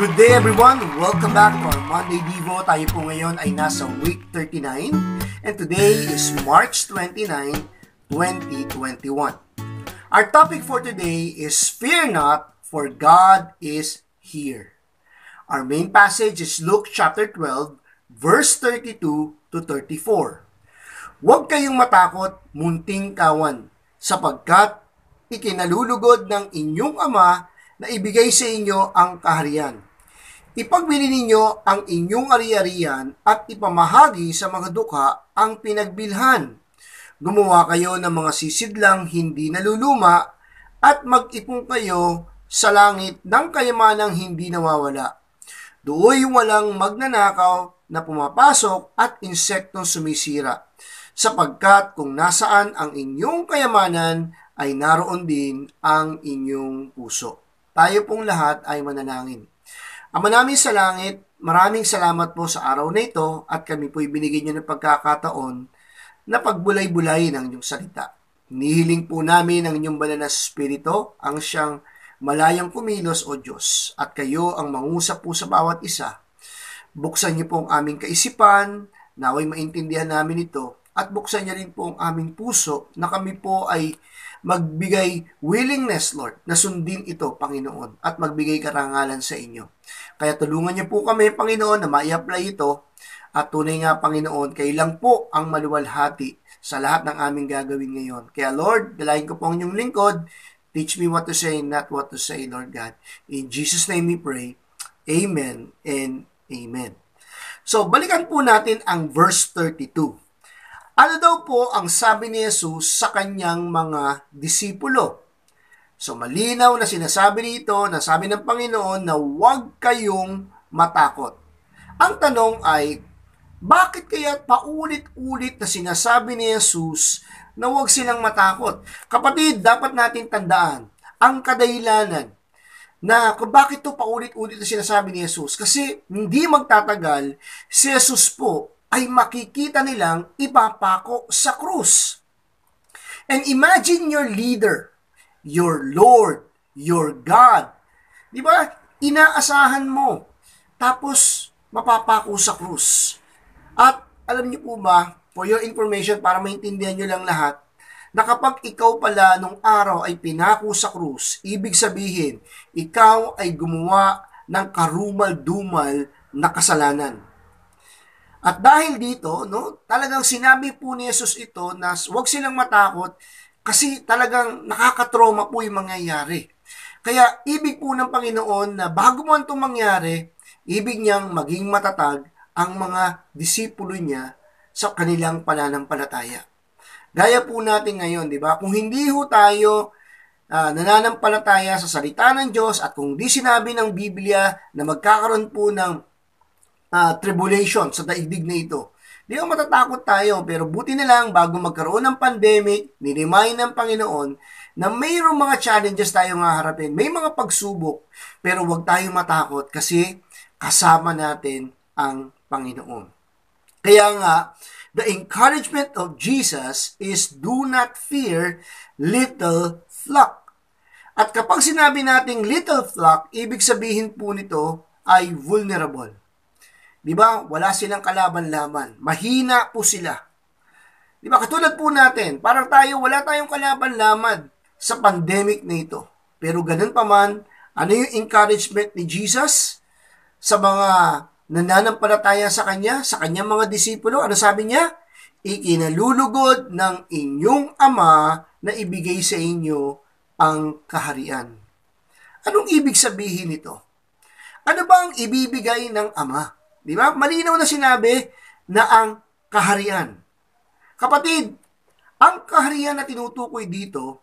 Good day everyone! Welcome back to our Monday Devo. Tayo po ngayon ay nasa week 39 and today is March 29, 2021. Our topic for today is Fear not, for God is here. Our main passage is Luke chapter 12, verse 32 to 34. Huwag kayong matakot, munting kawan, sapagkat ikinalulugod ng inyong ama na ibigay sa inyo ang kaharian Ipagbili ninyo ang inyong ari-arian at ipamahagi sa mga dukha ang pinagbilhan. Gumawa kayo ng mga sisidlang hindi naluluma at mag-ipon kayo sa langit ng kayamanang hindi nawawala. Dooy walang magnanakaw na pumapasok at insektong sumisira, sapagkat kung nasaan ang inyong kayamanan ay naroon din ang inyong puso. Tayo pong lahat ay mananangin. Ama namin sa langit, maraming salamat po sa araw na ito at kami po'y binigyan niyo ng pagkakataon na pagbulay-bulay ng inyong salita. Nihiling po namin ang inyong banal na spirito, ang siyang malayang kumilos o Diyos, at kayo ang mangusap po sa bawat isa. Buksan niyo po ang aming kaisipan, naway maintindihan namin ito, at buksan niyo rin po ang aming puso na kami po ay magbigay willingness, Lord, na sundin ito, Panginoon, at magbigay karangalan sa inyo. Kaya tulungan niyo po kami, Panginoon, na ma-apply ito, at tunay nga, Panginoon, kailang po ang maluwalhati sa lahat ng aming gagawin ngayon. Kaya, Lord, dalahin ko po ang inyong lingkod, teach me what to say, not what to say, Lord God. In Jesus' name we pray, Amen and Amen. So, balikan po natin ang verse 32. Ano daw po ang sabi ni Jesus sa kanyang mga disipulo? So malinaw na sinasabi nito, na sabi ng Panginoon na huwag kayong matakot. Ang tanong ay, bakit kaya paulit-ulit na sinasabi ni Jesus na huwag silang matakot? Kapatid, dapat natin tandaan, ang kadahilanan na kung bakit to paulit-ulit na sinasabi ni Jesus. Kasi hindi magtatagal, si Jesus po ay makikita nilang ipapako sa krus. And imagine your leader, your Lord, your God. Di ba? Inaasahan mo. Tapos, mapapako sa krus. At alam niyo po ba, for your information, para maintindihan niyo lang lahat, na kapag ikaw pala nung araw ay pinako sa krus, ibig sabihin, ikaw ay gumawa ng karumal-dumal na kasalanan. At dahil dito, no, talagang sinabi po ni Jesus ito na huwag silang matakot kasi talagang nakakatroma po yung mangyayari. Kaya ibig po ng Panginoon na bago mo itong mangyari, ibig niyang maging matatag ang mga disipulo niya sa kanilang pananampalataya. Gaya po natin ngayon, di ba? Kung hindi ho tayo uh, nananampalataya sa salita ng Diyos at kung di sinabi ng Biblia na magkakaroon po ng uh, tribulation sa daigdig na ito. Di ba matatakot tayo, pero buti na lang bago magkaroon ng pandemic, niremind ng Panginoon na mayroong mga challenges tayo nga harapin, may mga pagsubok, pero huwag tayong matakot kasi kasama natin ang Panginoon. Kaya nga, the encouragement of Jesus is do not fear little flock. At kapag sinabi nating little flock, ibig sabihin po nito ay vulnerable. Di ba? Wala silang kalaban-laban. Mahina po sila. Di ba? Katulad po natin, parang tayo, wala tayong kalaban-laban sa pandemic na ito. Pero ganun pa man, ano yung encouragement ni Jesus sa mga nananampalataya sa Kanya, sa Kanyang mga disipulo? Ano sabi niya? Ikinalulugod ng inyong Ama na ibigay sa inyo ang kaharian. Anong ibig sabihin nito? Ano ba ang ibibigay ng Ama? Di ba? Malinaw na sinabi na ang kaharian. Kapatid, ang kaharian na tinutukoy dito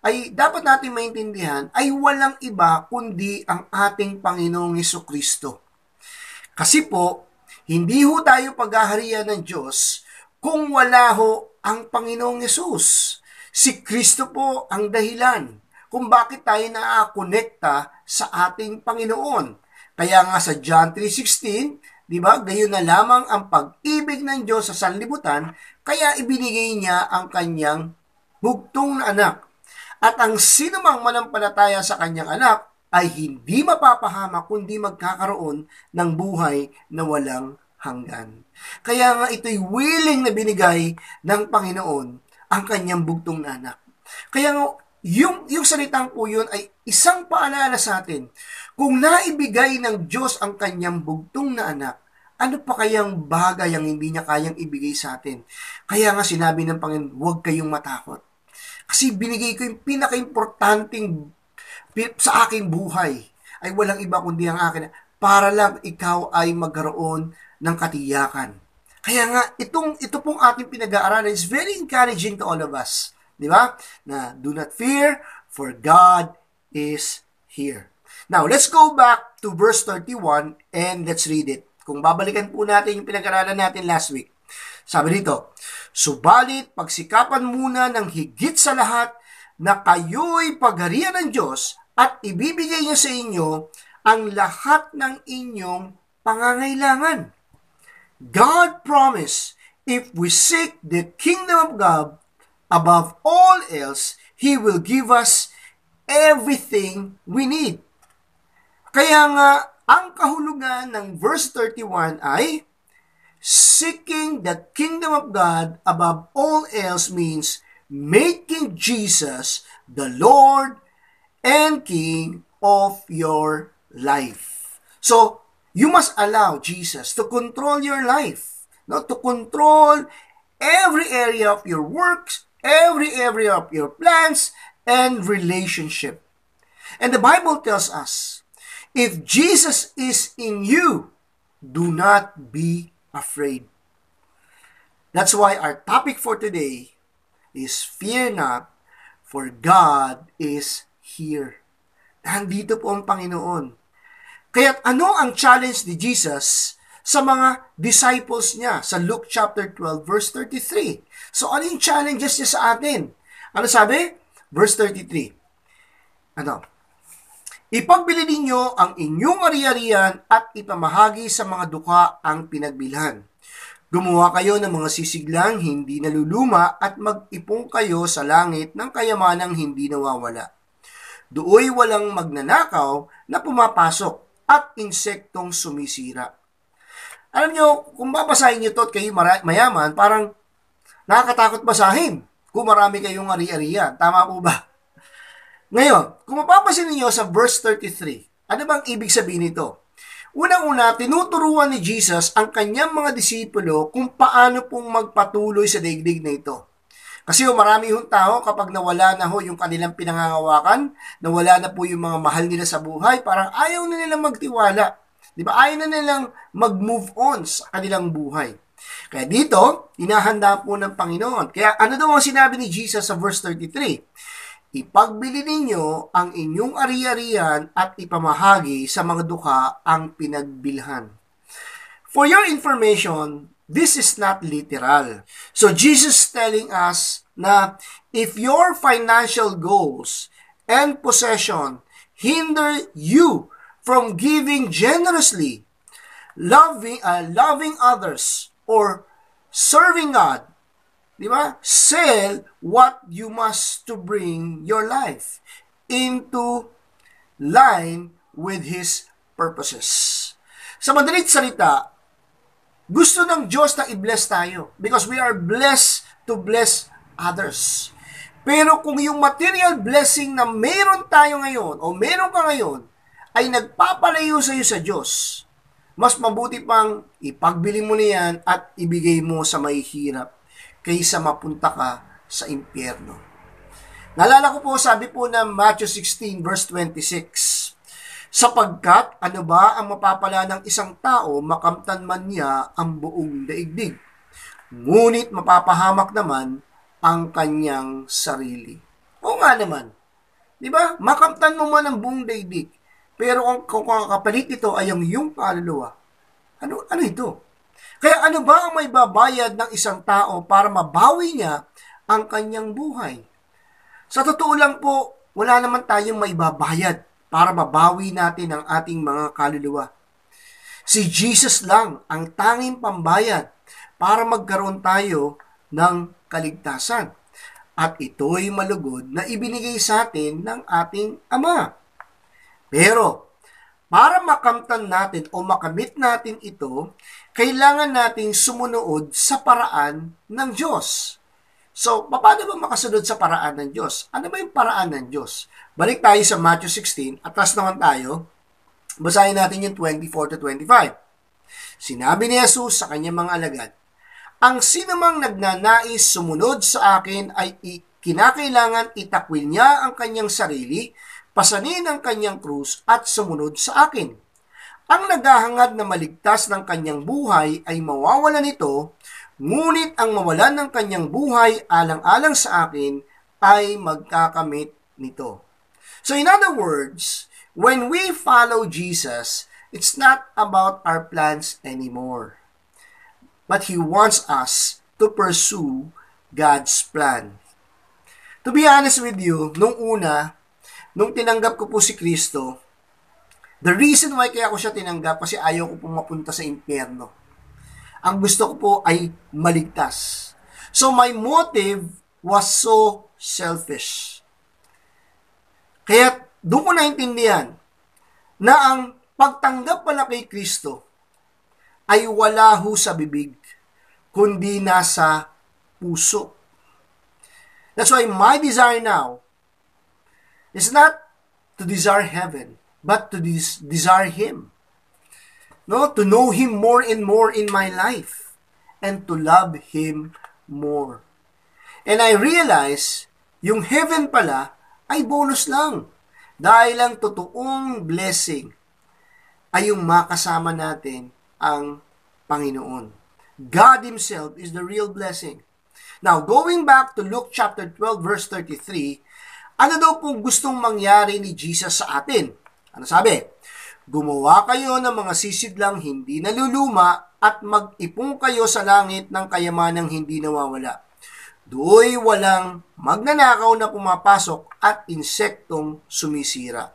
ay dapat natin maintindihan ay walang iba kundi ang ating Panginoong Yeso Kristo. Kasi po, hindi ho tayo paghaharian ng Diyos kung wala ho ang Panginoong Yesus. Si Kristo po ang dahilan kung bakit tayo naakonekta sa ating Panginoon. Kaya nga sa John 3.16, Di ba? Gayon na lamang ang pag-ibig ng Diyos sa sanlibutan, kaya ibinigay niya ang kanyang bugtong na anak. At ang sino mang manampalataya sa kanyang anak, ay hindi mapapahama kundi magkakaroon ng buhay na walang hanggan. Kaya nga ito'y willing na binigay ng Panginoon ang kanyang bugtong na anak. Kaya nga, yung, yung salitang po yun ay isang paalala sa atin. Kung naibigay ng Diyos ang kanyang bugtong na anak, ano pa kayang bagay ang hindi niya kayang ibigay sa atin? Kaya nga sinabi ng Panginoon, huwag kayong matakot. Kasi binigay ko yung pinaka-importanting sa aking buhay ay walang iba kundi ang akin para lang ikaw ay magkaroon ng katiyakan. Kaya nga, itong, ito pong ating pinag-aaralan is very encouraging to all of us. Di ba? Na do not fear, for God is here. Now, let's go back to verse 31 and let's read it. Kung babalikan po natin yung pinag-aralan natin last week, sabi dito, Subalit, pagsikapan muna ng higit sa lahat na kayo'y pagharian ng Diyos at ibibigay niya sa inyo ang lahat ng inyong pangangailangan. God promised, if we seek the kingdom of God above all else, He will give us everything we need. Kaya nga, ang kahulugan ng verse 31 ay, Seeking the kingdom of God above all else means making Jesus the Lord and King of your life. So, you must allow Jesus to control your life, no? to control every area of your works, every area of your plans, and relationship. And the Bible tells us If Jesus is in you, do not be afraid. That's why our topic for today is Fear not, for God is here. Nandito po ang Panginoon. Kaya ano ang challenge ni Jesus sa mga disciples niya sa Luke chapter 12 verse 33? So ano yung challenges niya sa atin? Ano sabi? Verse 33. Ano? Ipagbili ninyo ang inyong ari-arian at ipamahagi sa mga duka ang pinagbilhan. Gumawa kayo ng mga sisiglang hindi naluluma at mag-ipong kayo sa langit ng kayamanang hindi nawawala. Dooy walang magnanakaw na pumapasok at insektong sumisira. Alam nyo, kung babasahin nyo to at kayo mayaman, parang nakakatakot basahin kung marami kayong ari-arian. Tama po ba? Ngayon, kung mapapasin niyo sa verse 33, ano bang ibig sabihin nito? Unang-una, tinuturuan ni Jesus ang kanyang mga disipulo kung paano pong magpatuloy sa daigdig na ito. Kasi yung marami yung tao kapag nawala na ho yung kanilang pinangangawakan, nawala na po yung mga mahal nila sa buhay, parang ayaw na nilang magtiwala. Di ba? Ayaw na nilang mag-move on sa kanilang buhay. Kaya dito, inahanda po ng Panginoon. Kaya ano daw ang sinabi ni Jesus sa verse 33? Ipagbili ninyo ang inyong ari-arian at ipamahagi sa mga duka ang pinagbilhan. For your information, this is not literal. So Jesus telling us na if your financial goals and possession hinder you from giving generously, loving uh, loving others or serving God, Di ba? Sell what you must to bring your life into line with His purposes. Sa madalit salita, gusto ng Diyos na i-bless tayo because we are blessed to bless others. Pero kung yung material blessing na meron tayo ngayon o meron ka ngayon ay nagpapalayo sa iyo sa Diyos, mas mabuti pang ipagbili mo na yan at ibigay mo sa may hirap kaysa mapunta ka sa impyerno. Nalala ko po, sabi po ng Matthew 16 verse 26, Sapagkat ano ba ang mapapala ng isang tao makamtan man niya ang buong daigdig, ngunit mapapahamak naman ang kanyang sarili. O nga naman, di ba? Makamtan mo man ang buong daigdig, pero kung, kung kapalit ito ay ang iyong kaluluwa, ano, ano ito? Kaya ano ba ang may babayad ng isang tao para mabawi niya ang kanyang buhay? Sa totoo lang po, wala naman tayong may babayad para mabawi natin ang ating mga kaluluwa. Si Jesus lang ang tanging pambayad para magkaroon tayo ng kaligtasan. At ito'y malugod na ibinigay sa atin ng ating Ama. Pero, para makamtan natin o makamit natin ito, kailangan nating sumunod sa paraan ng Diyos. So, paano ba makasunod sa paraan ng Diyos? Ano ba yung paraan ng Diyos? Balik tayo sa Matthew 16, atras naman tayo. Basahin natin yung 24 to 25. Sinabi ni Jesus sa kanyang mga alagad, Ang sinumang nagnanais sumunod sa akin ay kinakailangan itakwil niya ang kanyang sarili, pasanin ang kanyang krus at sumunod sa akin. Ang naghahangad na maligtas ng kanyang buhay ay mawawalan nito, ngunit ang mawalan ng kanyang buhay alang-alang sa akin ay magkakamit nito. So in other words, when we follow Jesus, it's not about our plans anymore. But He wants us to pursue God's plan. To be honest with you, nung una, nung tinanggap ko po si Kristo, the reason why kaya ko siya tinanggap kasi ayaw ko po mapunta sa impyerno. Ang gusto ko po ay maligtas. So my motive was so selfish. Kaya doon ko naintindihan na ang pagtanggap pala kay Kristo ay wala ho sa bibig, kundi nasa puso. That's why my desire now is not to desire heaven, but to des- desire Him. No, to know Him more and more in my life, and to love Him more. And I realize, yung heaven pala ay bonus lang. Dahil ang totoong blessing ay yung makasama natin ang Panginoon. God Himself is the real blessing. Now, going back to Luke chapter 12 verse 33, ano daw pong gustong mangyari ni Jesus sa atin? Ano sabi? Gumawa kayo ng mga sisidlang hindi naluluma at mag-ipong kayo sa langit ng kayamanang hindi nawawala. Do'y walang magnanakaw na pumapasok at insektong sumisira.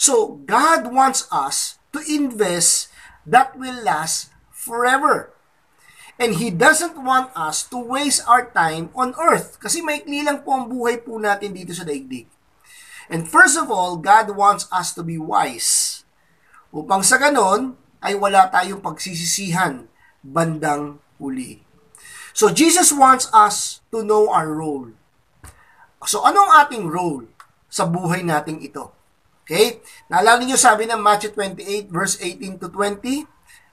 So, God wants us to invest that will last forever. And He doesn't want us to waste our time on earth. Kasi maikli lang po ang buhay po natin dito sa daigdig. And first of all, God wants us to be wise. Upang sa ganon, ay wala tayong pagsisisihan bandang uli. So Jesus wants us to know our role. So ano ang ating role sa buhay nating ito? Okay? Naalala niyo sabi ng Matthew 28 verse 18 to 20?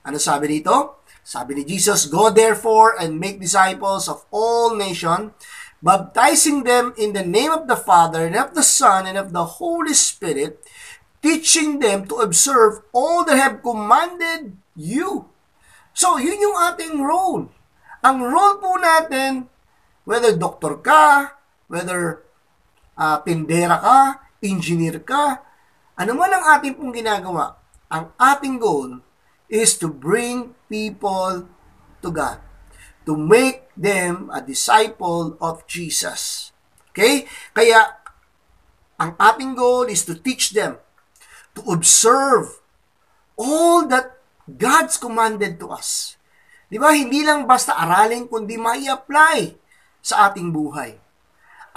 Ano sabi dito? Sabi ni Jesus, Go therefore and make disciples of all nations, baptizing them in the name of the Father, and of the Son, and of the Holy Spirit, teaching them to observe all that have commanded you. So, yun yung ating role. Ang role po natin, whether doktor ka, whether uh, tindera ka, engineer ka, ano man ang ating pong ginagawa, ang ating goal is to bring people to God. To make them a disciple of Jesus. Okay? Kaya, ang ating goal is to teach them to observe all that God's commanded to us. Di ba? Hindi lang basta aralin, kundi mai apply sa ating buhay.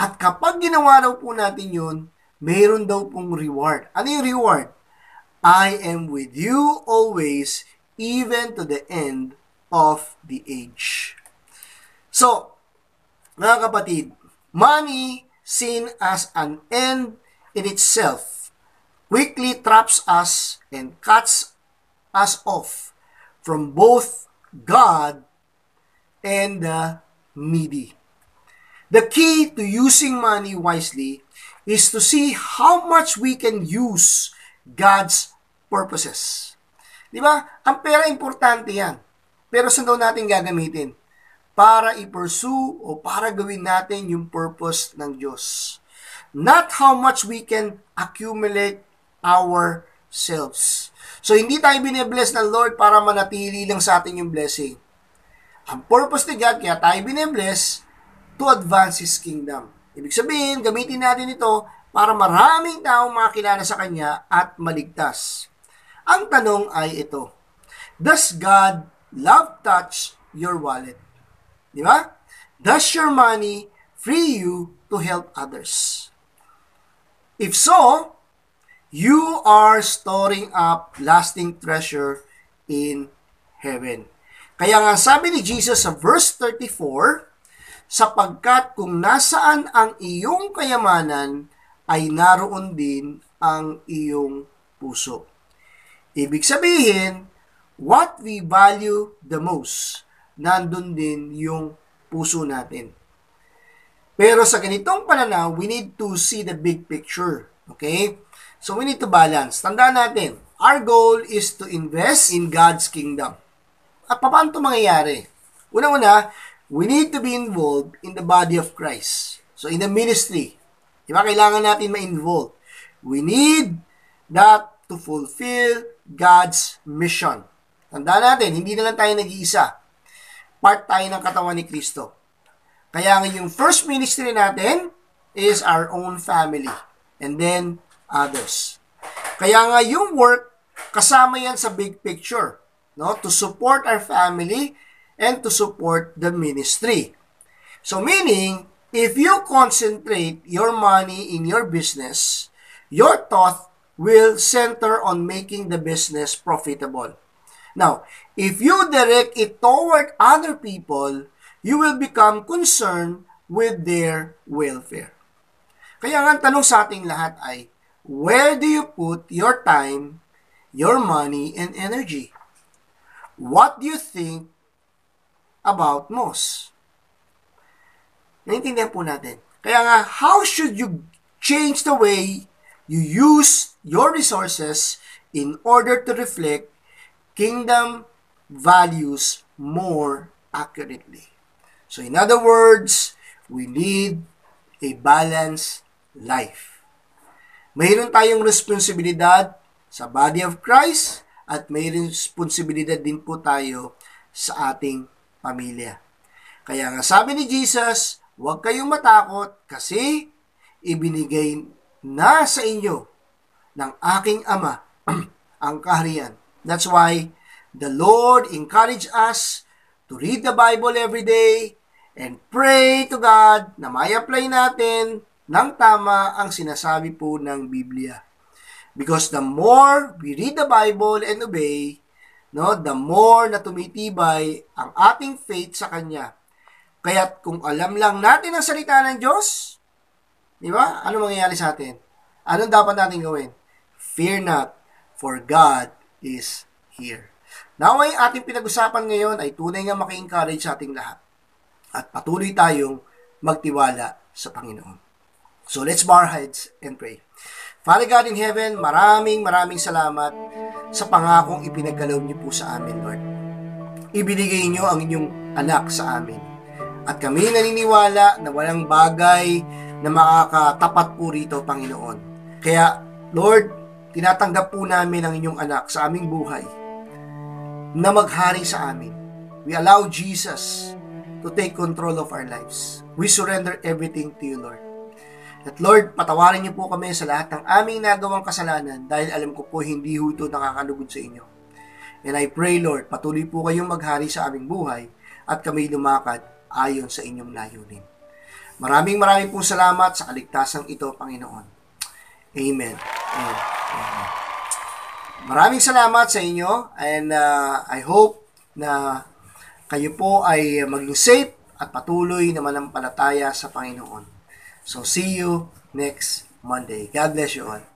At kapag ginawa daw po natin yun, mayroon daw pong reward. Ano yung reward? I am with you always, even to the end of the age. So, mga kapatid, money seen as an end in itself quickly traps us and cuts us off from both God and the needy. The key to using money wisely is to see how much we can use God's purposes. Di ba? Ang pera importante yan. Pero saan daw natin gagamitin? Para i-pursue o para gawin natin yung purpose ng Diyos. Not how much we can accumulate ourselves. So, hindi tayo binibless ng Lord para manatili lang sa atin yung blessing. Ang purpose ni God, kaya tayo binibless to advance His kingdom. Ibig sabihin, gamitin natin ito para maraming taong makilala sa Kanya at maligtas. Ang tanong ay ito, Does God love touch your wallet? Di ba? Does your money free you to help others? If so, you are storing up lasting treasure in heaven. Kaya nga sabi ni Jesus sa verse 34, sapagkat kung nasaan ang iyong kayamanan, ay naroon din ang iyong puso. Ibig sabihin, what we value the most, nandun din yung puso natin. Pero sa ganitong pananaw, we need to see the big picture. Okay? So we need to balance. Tandaan natin, our goal is to invest in God's kingdom. At paano ito mangyayari? Una-una, we need to be involved in the body of Christ. So, in the ministry, di kailangan natin ma-involve. We need that to fulfill God's mission. Tandaan natin, hindi na lang tayo nag-iisa. Part tayo ng katawan ni Kristo. Kaya nga yung first ministry natin is our own family. And then, others. Kaya nga yung work, kasama yan sa big picture no, to support our family and to support the ministry. So meaning, if you concentrate your money in your business, your thought will center on making the business profitable. Now, if you direct it toward other people, you will become concerned with their welfare. Kaya nga ang tanong sa ating lahat ay, where do you put your time, your money, and energy? What do you think about most? Naintindihan po natin. Kaya nga, how should you change the way you use your resources in order to reflect kingdom values more accurately? So in other words, we need a balanced life. Mayroon tayong responsibilidad sa body of Christ at may responsibilidad din po tayo sa ating pamilya. Kaya nga sabi ni Jesus, huwag kayong matakot kasi ibinigay na sa inyo ng aking Ama ang kaharian. That's why the Lord encourage us to read the Bible every day and pray to God na may apply natin ng tama ang sinasabi po ng Biblia. Because the more we read the Bible and obey, no, the more na tumitibay ang ating faith sa Kanya. Kaya kung alam lang natin ang salita ng Diyos, di ba? Ano mangyayari sa atin? Anong dapat natin gawin? Fear not, for God is here. Now, ay ating pinag-usapan ngayon ay tunay nga maki-encourage sa ating lahat. At patuloy tayong magtiwala sa Panginoon. So let's bow our heads and pray. Father God in heaven, maraming maraming salamat sa pangakong ipinagkalob niyo po sa amin, Lord. Ibinigay niyo ang inyong anak sa amin. At kami naniniwala na walang bagay na makakatapat po rito, Panginoon. Kaya, Lord, tinatanggap po namin ang inyong anak sa aming buhay na maghari sa amin. We allow Jesus to take control of our lives. We surrender everything to you, Lord. At Lord, patawarin niyo po kami sa lahat ng aming nagawang kasalanan dahil alam ko po hindi ho ito nakakalugod sa inyo. And I pray, Lord, patuloy po kayong maghari sa aming buhay at kami lumakad ayon sa inyong layunin. Maraming maraming po salamat sa kaligtasang ito, Panginoon. Amen. Amen. Maraming salamat sa inyo and uh, I hope na kayo po ay maging safe at patuloy na manampalataya sa Panginoon. So see you next Monday. God bless you all.